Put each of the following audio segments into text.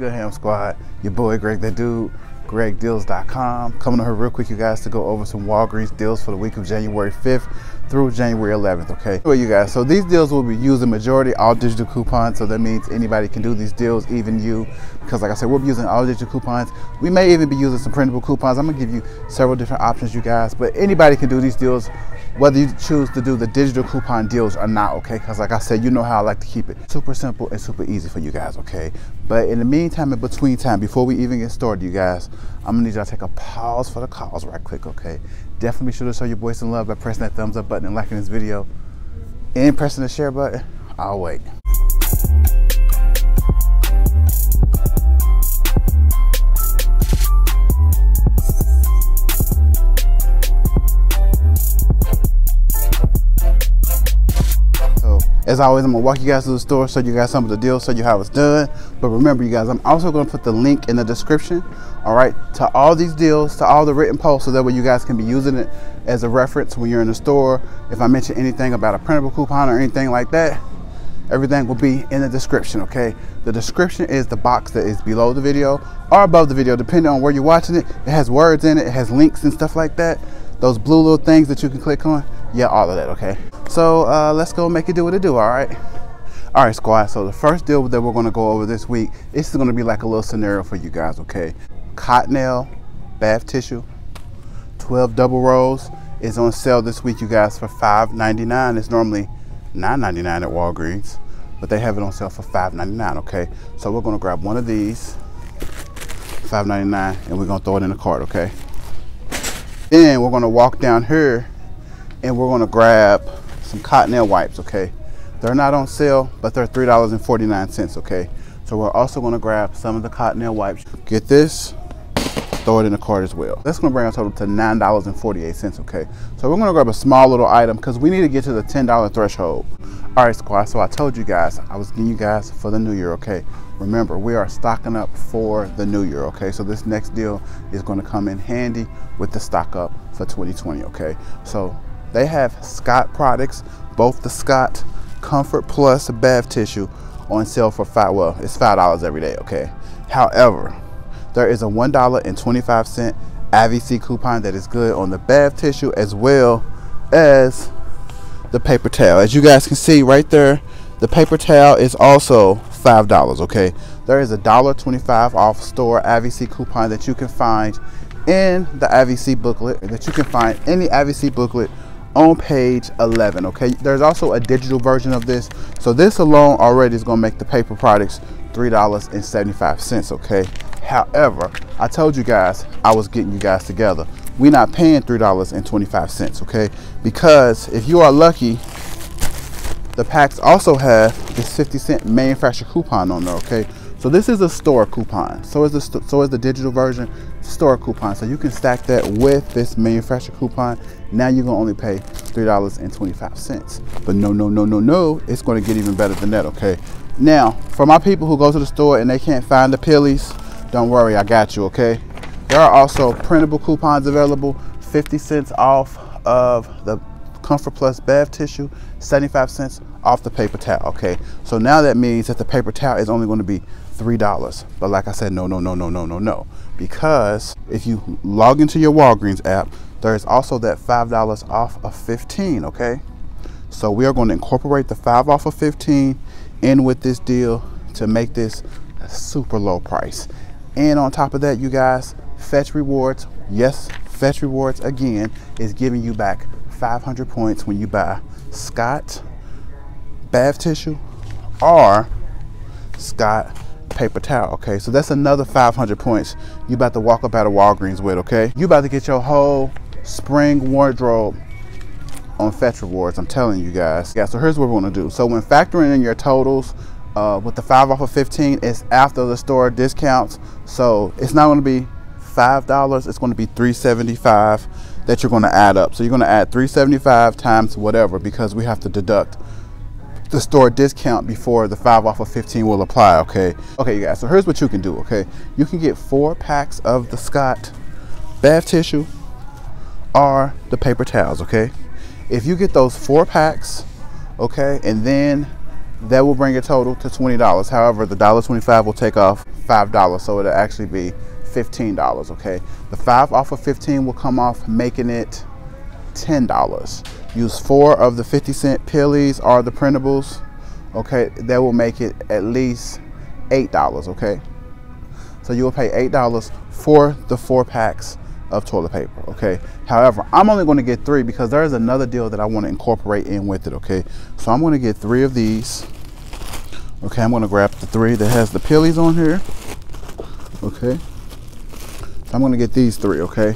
good, Ham Squad? Your boy GregThatDude, GregDeals.com. Coming to her real quick, you guys, to go over some Walgreens deals for the week of January 5th through January 11th, okay? Well, you guys, so these deals will be using majority all digital coupons, so that means anybody can do these deals, even you, because like I said, we'll be using all digital coupons. We may even be using some printable coupons. I'm gonna give you several different options, you guys, but anybody can do these deals, whether you choose to do the digital coupon deals or not, okay? Because like I said, you know how I like to keep it super simple and super easy for you guys, okay? But in the meantime, in between time, before we even get started, you guys, I'm gonna need y'all to take a pause for the calls right quick, okay? Definitely be sure to show your boys some love by pressing that thumbs up button and liking this video and pressing the share button. I'll wait. As always, I'm gonna walk you guys to the store, show you guys some of the deals, show you how it's done. But remember, you guys, I'm also gonna put the link in the description, all right, to all these deals, to all the written posts, so that way you guys can be using it as a reference when you're in the store. If I mention anything about a printable coupon or anything like that, everything will be in the description, okay? The description is the box that is below the video or above the video, depending on where you're watching it. It has words in it, it has links and stuff like that. Those blue little things that you can click on, yeah, all of that, okay? So uh, let's go make it do what it do, all right? All right, squad, so the first deal that we're gonna go over this week, this is gonna be like a little scenario for you guys, okay? Cottonelle bath tissue, 12 double rolls, is on sale this week, you guys, for $5.99. It's normally $9.99 at Walgreens, but they have it on sale for $5.99, okay? So we're gonna grab one of these, $5.99, and we're gonna throw it in the cart, okay? Then we're gonna walk down here and we're gonna grab some Cottonelle wipes, okay? They're not on sale, but they're $3.49, okay? So we're also gonna grab some of the Cottonelle wipes. Get this, throw it in the cart as well. That's gonna bring our total to $9.48, okay? So we're gonna grab a small little item because we need to get to the $10 threshold. All right, squad, so I told you guys, I was getting you guys for the new year, okay? Remember, we are stocking up for the new year, okay? So this next deal is gonna come in handy with the stock up for 2020, okay? So they have Scott products, both the Scott Comfort Plus bath tissue on sale for five, well, it's $5 every day, okay? However, there is a $1.25 IVC coupon that is good on the bath tissue as well as the paper towel. As you guys can see right there, the paper towel is also $5, okay? There is a $1.25 off store IVC coupon that you can find in the IVC booklet, that you can find in the IVC booklet on page 11 okay there's also a digital version of this so this alone already is going to make the paper products three dollars and 75 cents okay however i told you guys i was getting you guys together we're not paying three dollars and 25 cents okay because if you are lucky the packs also have this 50 cent manufacturer coupon on there okay so this is a store coupon. So is the so is the digital version store coupon. So you can stack that with this manufacturer coupon. Now you're gonna only pay three dollars and twenty-five cents. But no, no, no, no, no. It's gonna get even better than that. Okay. Now, for my people who go to the store and they can't find the pillies, don't worry, I got you. Okay. There are also printable coupons available. 50 cents off of the Comfort Plus bath tissue, 75 cents off the paper towel, okay? So now that means that the paper towel is only gonna be $3. But like I said, no, no, no, no, no, no, no. Because if you log into your Walgreens app, there's also that $5 off of 15, okay? So we are going to incorporate the 5 off of 15 in with this deal to make this a super low price. And on top of that, you guys, Fetch Rewards, yes, Fetch Rewards again is giving you back 500 points when you buy Scott bath tissue or Scott paper towel, okay? So that's another 500 points you about to walk up out of Walgreens with, okay? You about to get your whole spring wardrobe on Fetch Rewards, I'm telling you guys. Yeah, so here's what we're gonna do. So when factoring in your totals, uh, with the five off of 15, it's after the store discounts. So it's not gonna be $5, it's gonna be 375 that you're gonna add up. So you're gonna add 375 times whatever because we have to deduct the store discount before the 5 off of 15 will apply, okay? Okay, you guys, so here's what you can do, okay? You can get four packs of the Scott bath tissue or the paper towels, okay? If you get those four packs, okay, and then that will bring your total to $20. However, the $1.25 will take off $5. So it'll actually be $15, okay? The five off of 15 will come off, making it $10. Use four of the 50 cent pillies or the printables, okay? That will make it at least $8, okay? So you will pay $8 for the four packs of toilet paper, okay? However, I'm only gonna get three because there's another deal that I wanna incorporate in with it, okay? So I'm gonna get three of these. Okay, I'm gonna grab the three that has the pillies on here, okay? So I'm gonna get these three, okay?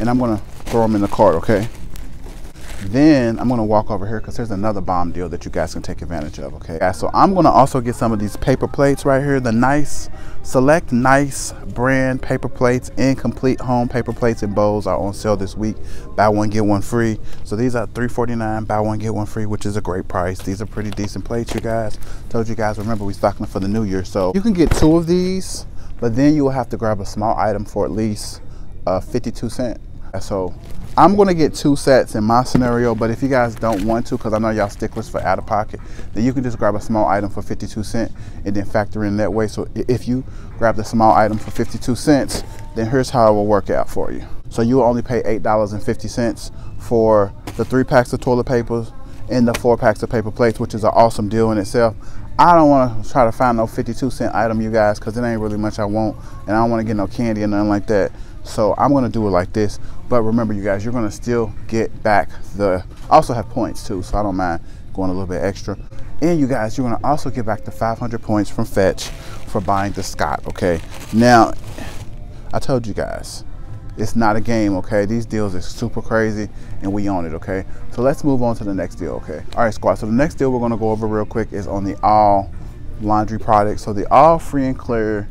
And I'm gonna throw them in the cart, okay? Then I'm gonna walk over here because there's another bomb deal that you guys can take advantage of, okay? So I'm gonna also get some of these paper plates right here, the nice, select nice brand paper plates and complete home paper plates and bowls are on sale this week. Buy one, get one free. So these are $3.49, buy one, get one free, which is a great price. These are pretty decent plates, you guys. Told you guys, remember we stocking for the new year. So you can get two of these, but then you will have to grab a small item for at least uh, 52 cent. So I'm gonna get two sets in my scenario, but if you guys don't want to, because I know y'all sticklers for out of pocket, then you can just grab a small item for 52 cents and then factor in that way. So if you grab the small item for 52 cents, then here's how it will work out for you. So you will only pay $8.50 for the three packs of toilet papers and the four packs of paper plates, which is an awesome deal in itself. I don't want to try to find no 52 cent item, you guys, because it ain't really much I want, and I don't want to get no candy or nothing like that. So I'm gonna do it like this. But remember you guys, you're gonna still get back the, I also have points too, so I don't mind going a little bit extra. And you guys, you're gonna also get back the 500 points from Fetch for buying the Scott, okay? Now, I told you guys, it's not a game, okay? These deals are super crazy and we own it, okay? So let's move on to the next deal, okay? All right, squad, so the next deal we're gonna go over real quick is on the all laundry products. So the all free and clear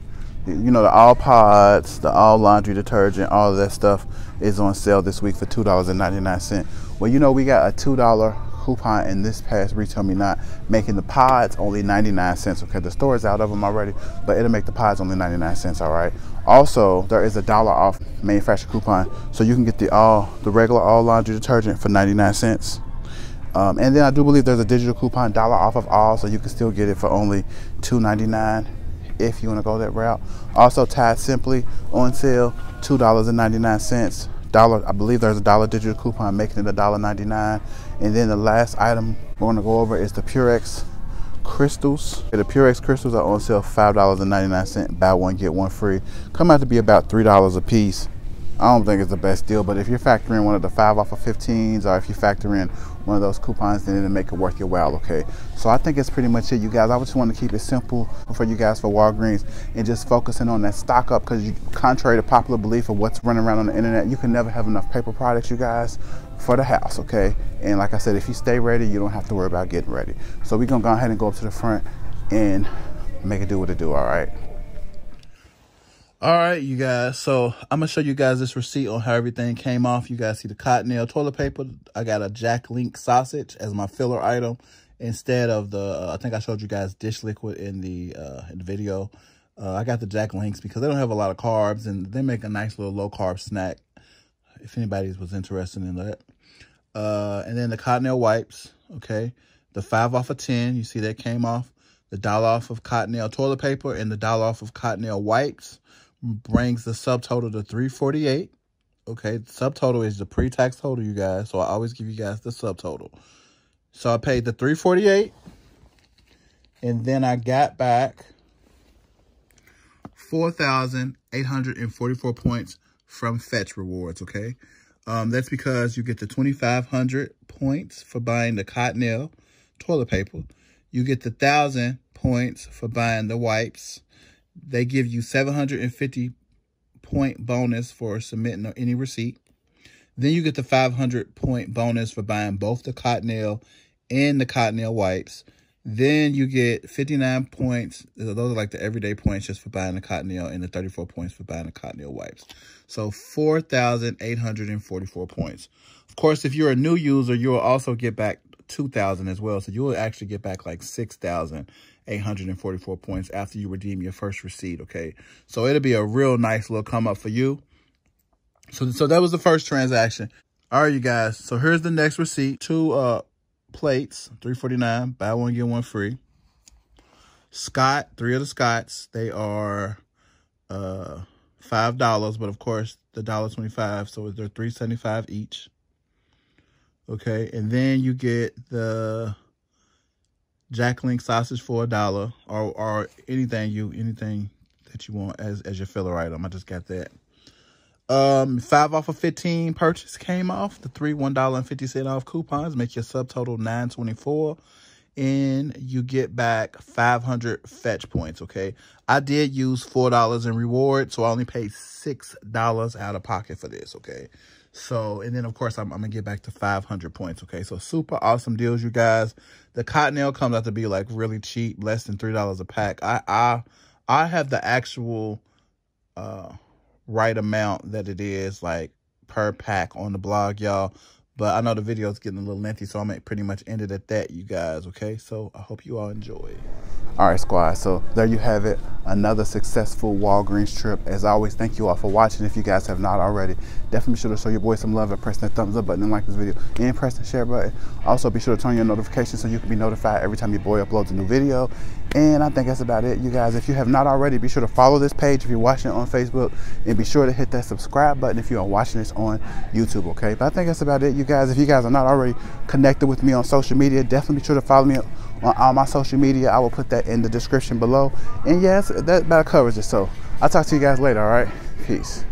you know the all pods the all laundry detergent all of that stuff is on sale this week for two dollars and 99 cents. Well you know we got a two dollar coupon in this past RetailMeNot making the pods only 99 cents okay? The store is out of them already but it'll make the pods only 99 cents all right? Also there is a dollar off manufacturer coupon so you can get the all the regular all laundry detergent for 99 cents. Um, and then I do believe there's a digital coupon dollar off of all so you can still get it for only 2.99 if you want to go that route. Also, Tide Simply on sale, two dollars and ninety nine cents. Dollar, I believe there's a dollar digital coupon making it a dollar ninety nine. And then the last item we're going to go over is the Purex crystals. The Purex crystals are on sale five dollars and ninety nine cent. Buy one get one free. Come out to be about three dollars a piece. I don't think it's the best deal, but if you're factoring one of the five off of 15s, or if you factor in one of those coupons, then it'll make it worth your while, okay? So I think it's pretty much it, you guys. I just want to keep it simple for you guys for Walgreens and just focusing on that stock up because contrary to popular belief of what's running around on the internet, you can never have enough paper products, you guys, for the house, okay? And like I said, if you stay ready, you don't have to worry about getting ready. So we're going to go ahead and go up to the front and make it do what it do, all right? All right, you guys. So I'm gonna show you guys this receipt on how everything came off. You guys see the Cottonelle toilet paper. I got a Jack Link sausage as my filler item instead of the. Uh, I think I showed you guys dish liquid in the uh, in the video. Uh, I got the Jack Links because they don't have a lot of carbs and they make a nice little low carb snack. If anybody was interested in that. Uh, and then the Cottonelle wipes. Okay, the five off of ten. You see that came off. The dollar off of Cottonelle toilet paper and the dollar off of Cottonelle wipes brings the subtotal to 348. Okay, the subtotal is the pre-tax total, you guys. So I always give you guys the subtotal. So I paid the 348 and then I got back 4,844 points from Fetch Rewards, okay? Um, that's because you get the 2,500 points for buying the Cottonelle toilet paper. You get the 1,000 points for buying the wipes. They give you 750 point bonus for submitting any receipt. Then you get the 500 point bonus for buying both the Cottonelle and the Cottonelle wipes. Then you get 59 points. Those are like the everyday points just for buying the Cottonelle and the 34 points for buying the Cottonelle wipes. So 4,844 points. Of course, if you're a new user, you'll also get back 2,000 as well. So you will actually get back like 6,844 points after you redeem your first receipt, okay? So it'll be a real nice little come up for you. So, so that was the first transaction. All right, you guys. So here's the next receipt. Two uh, plates, 349 buy one, get one free. Scott, three of the Scotts. They are uh, five dollars, but of course the dollar twenty five, so they're three seventy five each. Okay, and then you get the Jack Link sausage for a dollar, or or anything you anything that you want as as your filler item. I just got that. Um, five off of fifteen purchase came off. The three one dollar and fifty cent off coupons make your subtotal nine twenty four and you get back 500 fetch points, okay? I did use $4 in reward, so I only paid $6 out of pocket for this, okay? So, and then, of course, I'm, I'm going to get back to 500 points, okay? So, super awesome deals, you guys. The Cottonelle comes out to be, like, really cheap, less than $3 a pack. I I, I have the actual uh, right amount that it is, like, per pack on the blog, y'all. But I know the video is getting a little lengthy, so I'm pretty much end it at that, you guys, okay? So I hope you all enjoy. All right, squad. So there you have it. Another successful Walgreens trip. As always, thank you all for watching. If you guys have not already, definitely be sure to show your boy some love and press that thumbs up button and like this video and press the share button. Also, be sure to turn your notifications so you can be notified every time your boy uploads a new video. And I think that's about it, you guys. If you have not already, be sure to follow this page if you're watching it on Facebook. And be sure to hit that subscribe button if you are watching this on YouTube, okay? But I think that's about it, you guys. If you guys are not already connected with me on social media, definitely be sure to follow me on all my social media. I will put that in the description below. And yes, that about covers it. So I'll talk to you guys later, all right? Peace.